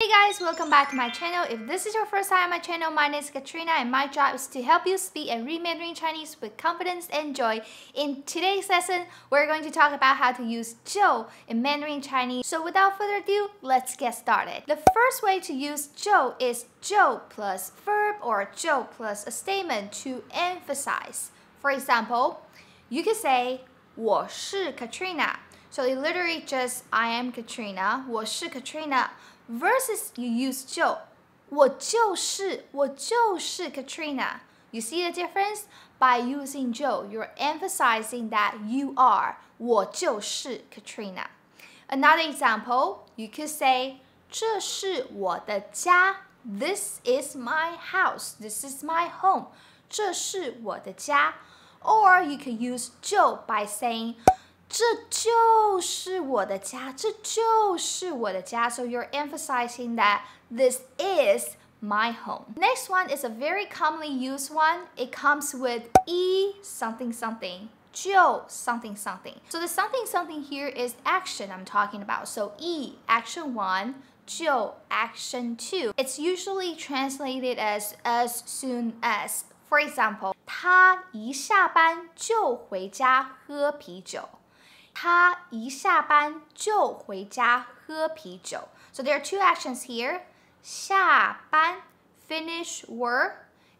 Hey guys, welcome back to my channel. If this is your first time on my channel, my name is Katrina and my job is to help you speak and read Mandarin Chinese with confidence and joy. In today's lesson, we're going to talk about how to use jiu in Mandarin Chinese. So without further ado, let's get started. The first way to use jiu is jiu plus verb or jiu plus a statement to emphasize. For example, you could say 我是 Katrina. So it literally just I am Katrina, 我是 Katrina versus you use 就，我就是我就是 Katrina. You see the difference? By using 就, you're emphasizing that you are 我就是 Katrina. Another example, you could say 这是我的家. This is my house. This is my home. 这是我的家. Or you could use 就 by saying 这就是我的家，这就是我的家。So you're emphasizing that this is my home. Next one is a very commonly used one. It comes with e something something. 就 something something. So the something something here is action I'm talking about. So e action 1 就 action 2. It's usually translated as as soon as. For example, 他一下班就回家喝啤酒。 他一下班就回家喝啤酒。So there are two actions here. 下班 finish work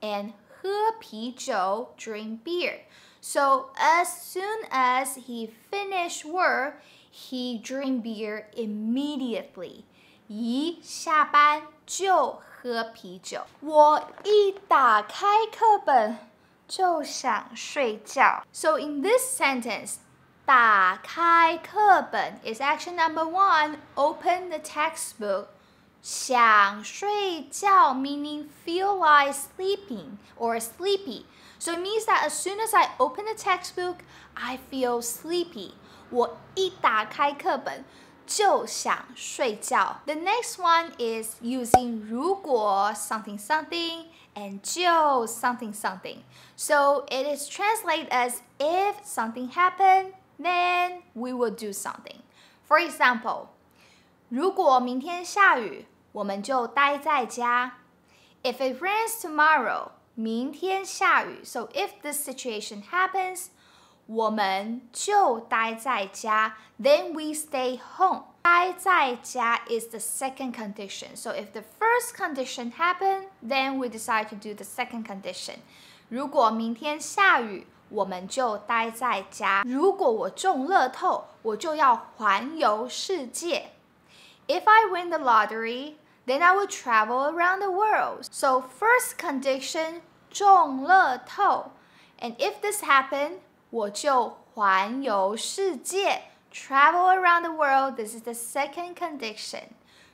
and 喝啤酒 drink beer. So as soon as he finished work, he drink beer immediately. 一下班就喝啤酒。我一打开课本就想睡觉。So in this sentence, 打开课本 is action number one. Open the textbook. 想睡觉 meaning feel like sleeping or sleepy. So it means that as soon as I open the textbook, I feel sleepy. 我一打开课本就想睡觉. The next one is using 如果 something something and 就 something something. So it is translated as if something happened then we will do something. For example, 如果明天下雨，我们就待在家。If it rains tomorrow, 明天下雨. So if this situation happens, 我们就待在家. Then we stay home. 待在家 is the second condition. So if the first condition happened, then we decide to do the second condition. 如果明天下雨， 我们就待在家。如果我中乐透，我就要环游世界。If I win the lottery, then I will travel around the world. So first condition 中乐透，and if this happen，我就环游世界。Travel around the world. This is the second condition.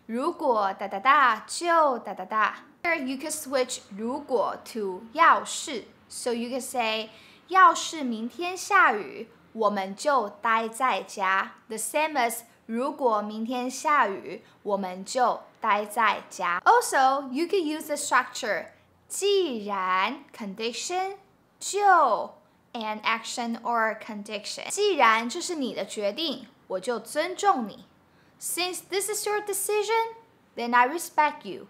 如果哒哒哒就哒哒哒。Here you can switch 如果 to 要是，so you can say 要是明天下雨，我们就待在家。The same as 如果明天下雨，我们就待在家。Also, you can use the structure 既然 condition 就 an action or condition。既然这是你的决定，我就尊重你。Since this is your decision, then I respect you.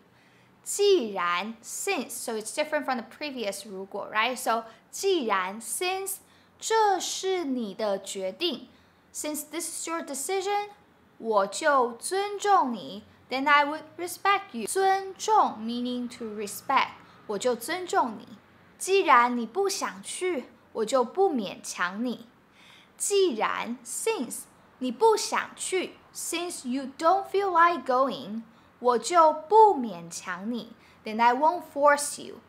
既然 since so it's different from the previous 如果 right so 既然 since 这是你的决定 since this is your decision 我就尊重你 then I would respect you 尊重 meaning to respect 我就尊重你既然你不想去我就不勉强你既然 since 你不想去 since you don't feel like going 我就不勉强你，then I won't force you.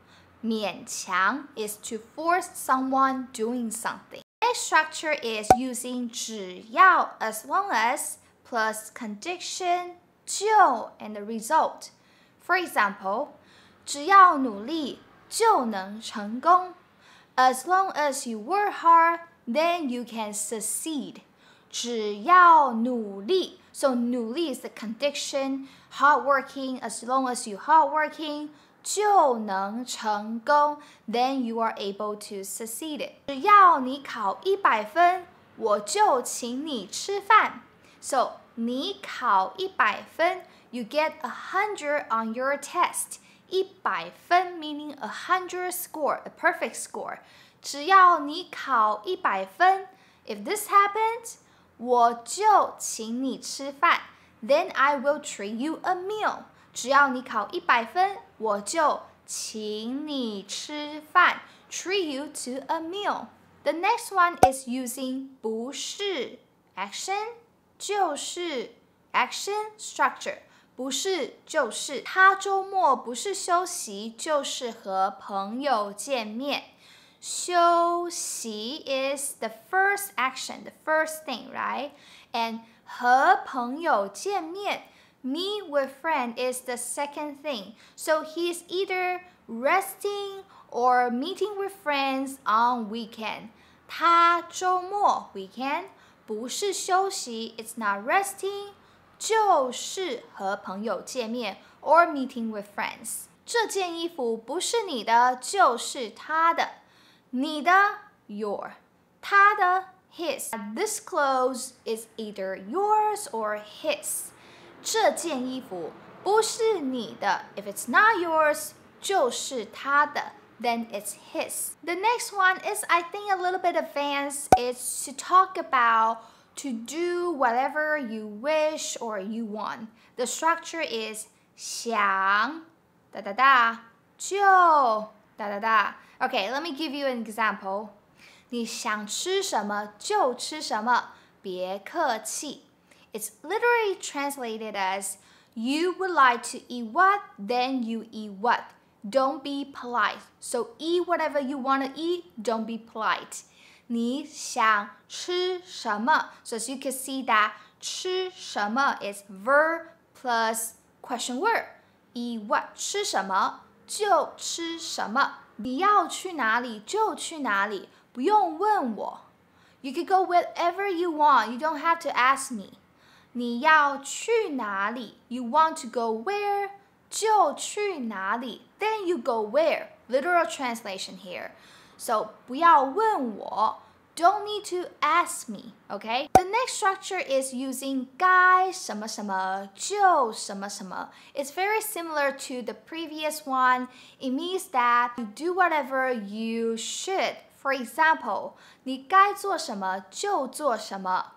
勉强 is to force someone doing something. Next structure is using 只要 as long as plus condition 就 and the result. For example, 只要努力就能成功。As long as you work hard, then you can succeed. 只要努力 so 努力 is the condition, hardworking, as long as you hardworking, 就能成功 then you are able to succeed it. 只要你考一百分，我就请你吃饭。So 你考一百分 you get a hundred on your test. 一百分 meaning a hundred score, a perfect score. 只要你考一百分，if this happens， 我就请你吃饭。Then I will treat you a meal. 只要你考一百分，我就请你吃饭。Treat you to a meal. The next one is using 不是 action 就是 action structure 不是就是他周末不是休息就是和朋友见面。休息 is the first action, the first thing, right? And 和朋友见面 meet with friend is the second thing. So he's either resting or meeting with friends on weekend. 他周末 weekend 不是休息，it's not resting，就是和朋友见面 or meeting with friends。这件衣服不是你的，就是他的。 你的 your，他的 his。This clothes is either yours or his。这件衣服不是你的，if it's not yours，就是他的。then it's his. The next one is, I think, a little bit advanced. It's to talk about to do whatever you wish or you want. The structure is 想哒哒哒就哒哒哒. Okay, let me give you an example. 你想吃什么就吃什么，别客气. It's literally translated as you would like to eat what, then you eat what. Don't be polite. So eat whatever you want to eat. Don't be polite. 你想吃什么? So as you can see that 吃什么 is verb plus question word. Eat what 吃什么就吃什么。 你要去哪里就去哪里，不用问我。You can go wherever you want. You don't have to ask me. 你要去哪里？You want to go where? 就去哪里，then you go where. Literal translation here. So 不要问我 ，don't need to ask me. Okay. The next structure is using 该什么什么就什么什么. It's very similar to the previous one. It means that you do whatever you should. For example, 你该做什么就做什么。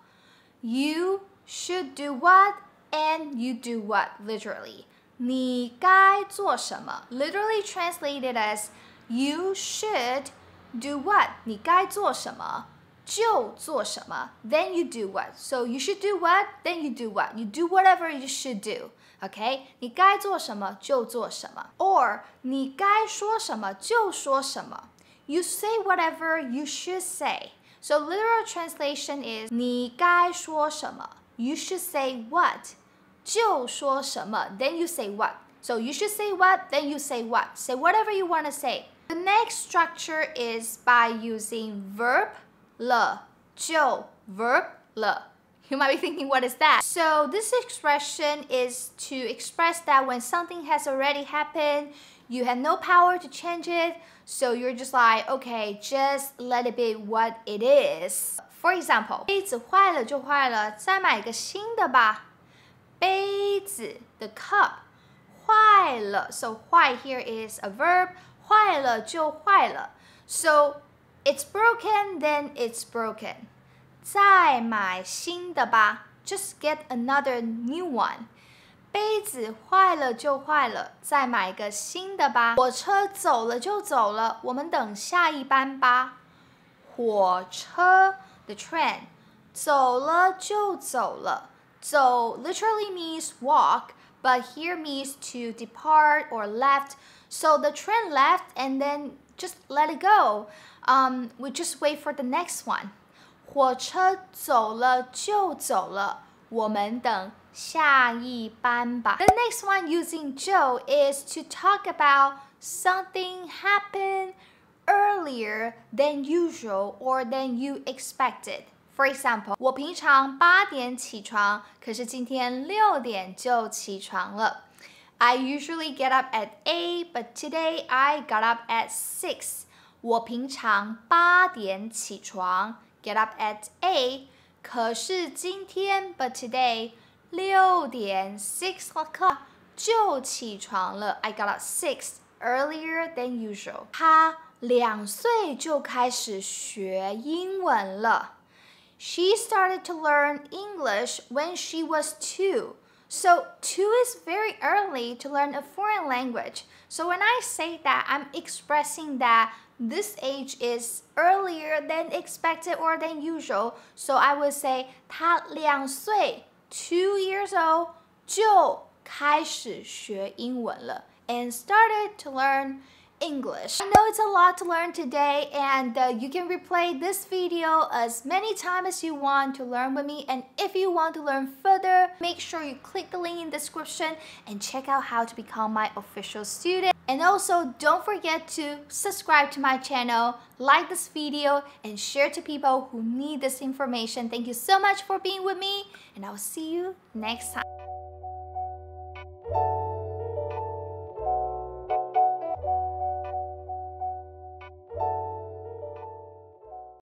You should do what and you do what literally. 你该做什么？Literally translated as you should do what？你该做什么就做什么。Then you do what? So you should do what? Then you do what? You do whatever you should do. Okay? 你该做什么就做什么。Or 你该说什么就说什么。You say whatever you should say. So literal translation is 你该说什么。You should say what? 就说什么，then you say what. So you should say what, then you say what. Say whatever you want to say. The next structure is by using verb 了就 verb 了. You might be thinking, what is that? So this expression is to express that when something has already happened, you have no power to change it. So you're just like, okay, just let it be what it is. For example, 杯子坏了就坏了，再买个新的吧。杯子 the cup 坏了，so 坏 here is a verb， 坏了就坏了，so it's broken then it's broken，再买新的吧，just get another new one。杯子坏了就坏了，再买个新的吧。火车走了就走了，我们等下一班吧。火车 the train 走了就走了。So literally means walk, but here means to depart or left. So the train left and then just let it go. Um, we just wait for the next one. 火车走了就走了，我们等下一班吧。The next one using Joe is to talk about something happened earlier than usual or than you expected. For example，我平常八点起床，可是今天六点就起床了。 I usually get up at eight, but today I got up at six. 我平常八点起床，get up at eight，可是今天，but today 六点 six o'clock 就起床了。I got up six earlier than usual。他两岁就开始学英文了。She started to learn English when she was two. So, two is very early to learn a foreign language. So, when I say that, I'm expressing that this age is earlier than expected or than usual. So, I would say 他两岁 two years old 就开始学英文了 and started to learn English. I know it's a lot to learn today and uh, you can replay this video as many times as you want to learn with me and if you want to learn further, make sure you click the link in the description and check out how to become my official student. And also don't forget to subscribe to my channel, like this video, and share to people who need this information. Thank you so much for being with me and I'll see you next time.